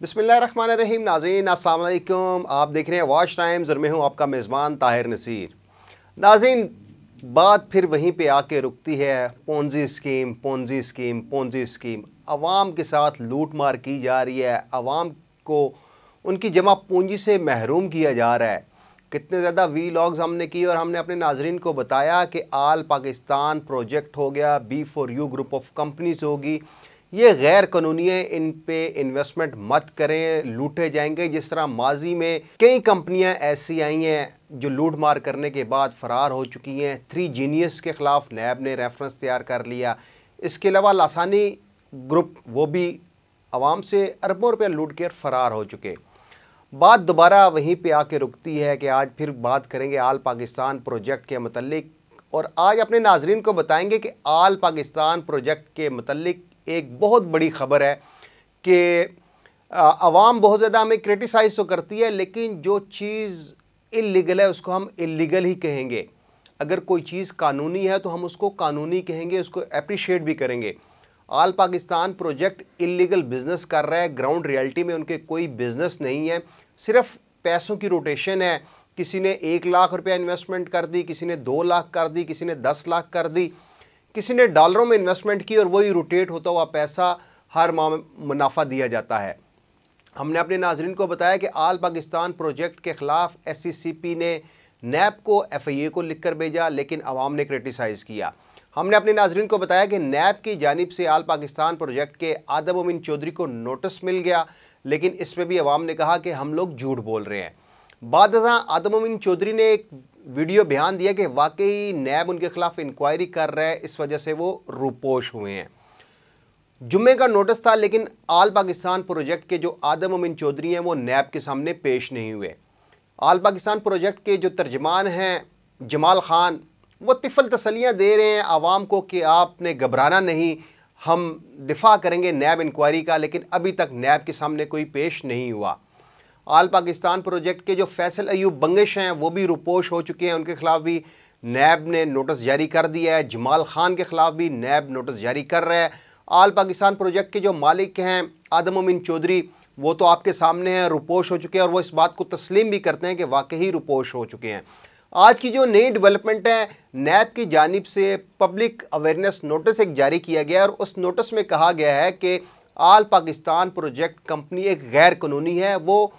बिसमीम नाजीन, अस्सलाम वालेकुम आप देख रहे हैं वॉच टाइम्स और मैं हूँ आपका मेज़बान ताहिर नसीर। नाजीन, बात फिर वहीं पे आके रुकती है। Ponzi scheme Ponzi scheme Ponzi scheme. आवाम के साथ लूट मार की जा रही है। आवाम को उनकी जमा पूंजी से महरूम किया जा रहा है। कितने ज़्यादा वी लॉग्स हमने किए और हमने अपने नाजरन को बताया कि आल पाकिस्तान प्रोजेक्ट हो गया। B for you group of companies होगी। ये गैर कानूनी है इन पे इन्वेस्टमेंट मत करें, लूटे जाएँगे। जिस तरह माजी में कई कंपनियाँ ऐसी आई हैं जो लूट मार करने के बाद फ़रार हो चुकी हैं थ्री जीनियस के ख़िलाफ़ नैब ने रेफरेंस तैयार कर लिया। इसके अलावा लासानी ग्रुप वो भी आवाम से अरबों रुपये लूट कर फ़रार हो चुके। बात दोबारा वहीं पे आके रुकती है कि आज फिर बात करेंगे आल पाकिस्तान प्रोजेक्ट के मतलब और आज अपने नाजरन को बताएँगे कि आल पाकिस्तान प्रोजेक्ट के मतलब एक बहुत बड़ी ख़बर है कि आवाम बहुत ज़्यादा हमें क्रिटिसाइज़ तो करती है, लेकिन जो चीज़ इलीगल है, उसको हम इलीगल ही कहेंगे। अगर कोई चीज़ कानूनी है तो हम उसको कानूनी कहेंगे, उसको अप्रिशिएट भी करेंगे। All Pakistan project illegal business कर रहा है। ग्राउंड रियलिटी में उनके कोई बिज़नेस नहीं है। सिर्फ़ पैसों की रोटेशन है। किसी ने एक लाख रुपया इन्वेस्टमेंट कर दी, किसी ने दो लाख कर दी, किसी ने दस लाख कर दी। किसी ने डॉलरों में इन्वेस्टमेंट की और वही रोटेट होता हुआ पैसा हर माह मुनाफा दिया जाता है। हमने अपने नाजरन को बताया कि आल पाकिस्तान प्रोजेक्ट के ख़िलाफ़ एस सी सी पी ने नैब को एफ़ आई ए को लिख कर भेजा, लेकिन आवाम ने क्रिटिसाइज़ किया। हमने अपने नाजरन को बताया कि नैब की जानब से आल पाकिस्तान प्रोजेक्ट के आदम उमिन चौधरी को नोटिस मिल गया, लेकिन इसमें भी अवाम ने कहा कि हम लोग झूठ बोल रहे हैं। बाद आदम चौधरी ने एक वीडियो बयान दिया कि वाकई नैब उनके खिलाफ इंक्वायरी कर रहा है, इस वजह से वो रूपोश हुए हैं। जुम्मे का नोटिस था, लेकिन आल पाकिस्तान प्रोजेक्ट के जो आदम अमीन चौधरी हैं, वो नैब के सामने पेश नहीं हुए। आल पाकिस्तान प्रोजेक्ट के जो तर्जमान हैं, जमाल ख़ान, वो तिफल तसलियाँ दे रहे हैं आवाम को कि आपने घबराना नहीं, हम दिफा करेंगे नैब इंक्वायरी का, लेकिन अभी तक नैब के सामने कोई पेश नहीं हुआ। आल पाकिस्तान प्रोजेक्ट के जो फैसल अयूब बंगश हैं, वो भी रुपोश हो चुके हैं। उनके खिलाफ भी नैब ने नोटिस जारी कर दिया है। जमाल खान के ख़िलाफ़ भी नैब नोटिस जारी कर रहा है। आल पाकिस्तान प्रोजेक्ट के जो मालिक हैं, आदम अमीन चौधरी, वो तो आपके सामने हैं, रुपोश हो चुके हैं और वो इस बात को तस्लीम भी करते हैं कि वाकई रुपोश हो चुके हैं। आज की जो नई डेवलपमेंट है, नैब की जानब से पब्लिक अवेयरनेस नोटिस एक जारी किया गया और उस नोटिस में कहा गया है कि आल पाकिस्तान प्रोजेक्ट कंपनी एक गैर कानूनी है। वो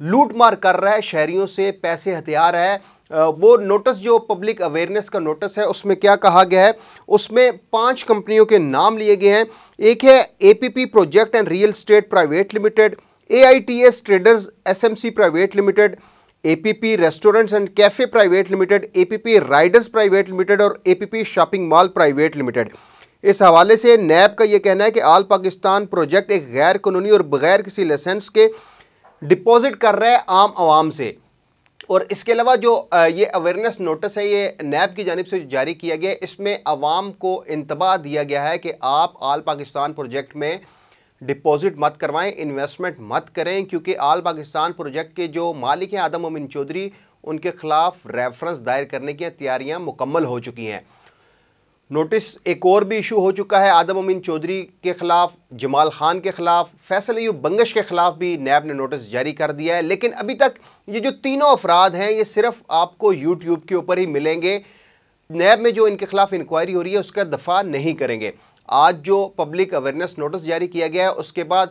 लूट मार कर रहा है, शहरियों से पैसे हथियार है। वो नोटिस जो पब्लिक अवेयरनेस का नोटिस है, उसमें क्या कहा गया है? उसमें पाँच कंपनियों के नाम लिए गए हैं। एक है APP project and real estate private limited AITS traders SMC private limited APP restaurants and cafe private limited APP riders private limited और APP shopping mall private limited इस हवाले से नैब का ये कहना है कि आल पाकिस्तान प्रोजेक्ट एक गैर कानूनी और बगैर किसी लाइसेंस के डिपॉजिट कर रहे हैं आम आवाम से। और इसके अलावा जो ये अवेयरनेस नोटिस है, ये नैब की जानब से जारी किया गया इसमें आवाम को इंतबा दिया गया है कि आप आल पाकिस्तान प्रोजेक्ट में डिपॉजिट मत करवाएँ इन्वेस्टमेंट मत करें, क्योंकि आल पाकिस्तान प्रोजेक्ट के जो मालिक हैं, आदम अमीन चौधरी, उनके खिलाफ रेफरेंस दायर करने की तैयारियाँ मुकम्मल हो चुकी हैं। नोटिस एक और भी इशू हो चुका है आदम अमीन चौधरी के ख़िलाफ़, जमाल ख़ान के ख़िलाफ़, फैसल अयूब बंगश के ख़िलाफ़ भी नैब ने नोटिस जारी कर दिया है। लेकिन अभी तक ये जो तीनों अफराद हैं, ये सिर्फ़ आपको यूट्यूब के ऊपर ही मिलेंगे। नैब में जो इनके ख़िलाफ़ इंक्वायरी हो रही है, उसका दफ़ा नहीं करेंगे। आज जो पब्लिक अवेयरनेस नोटिस जारी किया गया है, उसके बाद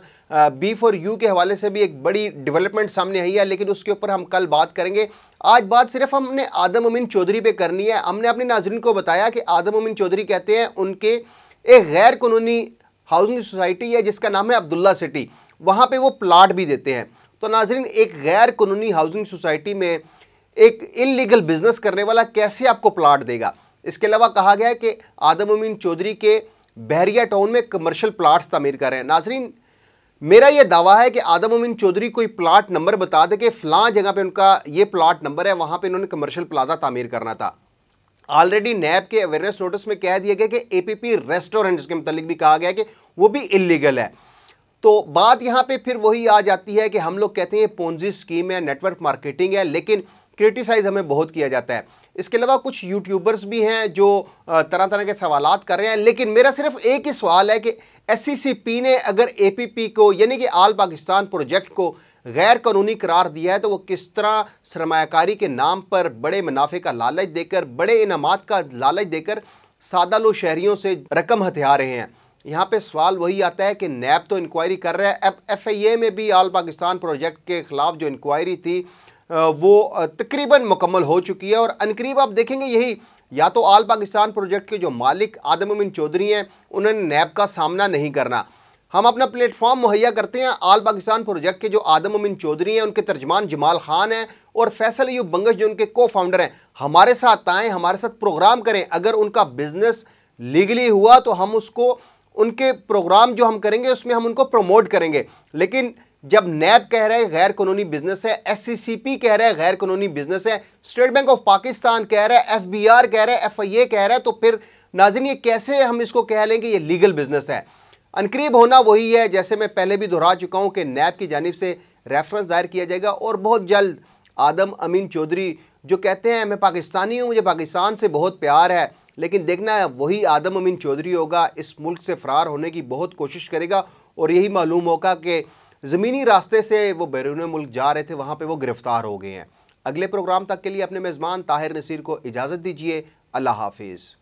बी फॉर यू के हवाले से भी एक बड़ी डेवलपमेंट सामने आई है, लेकिन उसके ऊपर हम कल बात करेंगे। आज बात सिर्फ़ हमने आदम अमीन चौधरी पे करनी है। हमने अपने नाजरन को बताया कि आदम अमीन चौधरी कहते हैं, उनके एक गैर कानूनी हाउसिंग सोसाइटी है, जिसका नाम है अब्दुल्ला सिटी। वहाँ पर वो प्लाट भी देते हैं। तो नाजरीन, एक गैर कानूनी हाउसिंग सोसाइटी में एक इलीगल बिज़नेस करने वाला कैसे आपको प्लाट देगा? इसके अलावा कहा गया है कि आदम अमीन चौधरी के बहरिया टाउन में कमर्शियल प्लाट्स तमीर कर रहे हैं। नाजरीन, मेरा यह दावा है कि आदम अमीन चौधरी कोई प्लाट नंबर बता दे कि फ़लाँ जगह पे उनका ये प्लाट नंबर है, वहाँ पे इन्होंने कमर्शियल प्लाजा तामीर करना था। ऑलरेडी नैब के अवेयरनेस नोटिस में कह दिया गया कि एपीपी रेस्टोरेंट्स के मतलब भी कहा गया कि वो भी इलीगल है। तो बात यहाँ पे फिर वही आ जाती है कि हम लोग कहते हैं पोन्जी स्कीम है नेटवर्क मार्केटिंग है, लेकिन क्रिटिसाइज हमें बहुत किया जाता है। इसके अलावा कुछ यूट्यूबर्स भी हैं जो तरह तरह के सवाल कर रहे हैं, लेकिन मेरा सिर्फ़ एक ही सवाल है कि एससीसीपी ने अगर एपीपी को, यानी कि आल पाकिस्तान प्रोजेक्ट को गैर कानूनी करार दिया है तो वो किस तरह सरमाकारी के नाम पर बड़े मुनाफे का लालच देकर, बड़े इनामत का लालच देकर सादा लो शहरीों से रकम हथिया रहे हैं? यहाँ पे सवाल वही आता है कि नैब तो इंक्वायरी कर रहा है। एफ़ आई ए में भी आल पाकिस्तान प्रोजेक्ट के ख़िलाफ़ जो इंक्वायरी थी वो तकरीबन मुकम्मल हो चुकी है और अनकरीब आप देखेंगे यही या तो आल पाकिस्तान प्रोजेक्ट के जो मालिक आदम अमीन चौधरी हैं, उन्होंने नैब का सामना नहीं करना। हम अपना प्लेटफॉर्म मुहैया करते हैं आल पाकिस्तान प्रोजेक्ट के जो आदम अमीन चौधरी हैं, उनके तर्जमान जमाल खान हैं और फैसल यूब बंगश जो उनके को फाउंडर हैं। हमारे साथ आएँ, हमारे साथ प्रोग्राम करें। अगर उनका बिज़नेस लीगली हुआ तो हम उसको, उनके प्रोग्राम जो हम करेंगे, उसमें हम उनको प्रमोट करेंगे। लेकिन जब नैब कह रहे हैं गैर कानूनी बिज़नेस है एससीसीपी कह रहे है गैर कानूनी बिज़नेस है स्टेट बैंक ऑफ़ पाकिस्तान कह रहा है एफबीआर कह रहा है एफआईए कह रहा है तो फिर नाजिन ये कैसे हम इसको कह लें कि ये लीगल बिज़नेस है। अनकरीब होना वही है, जैसे मैं पहले भी दोहरा चुका हूँ कि नैब की जानब से रेफरेंस दायर किया जाएगा, और बहुत जल्द आदम अमीन चौधरी, जो कहते हैं, मैं पाकिस्तानी हूँ, मुझे पाकिस्तान से बहुत प्यार है, लेकिन देखना है, वही आदम अमीन चौधरी होगा, इस मुल्क से फ़रार होने की बहुत कोशिश करेगा, और यही मालूम होगा कि ज़मीनी रास्ते से वो बैरून मुल्क जा रहे थे, वहाँ पर वो गिरफ़्तार हो गए हैं। अगले प्रोग्राम तक के लिए अपने मेज़बान ताहिर नसीर को इजाज़त दीजिए। अल्लाह हाफिज़।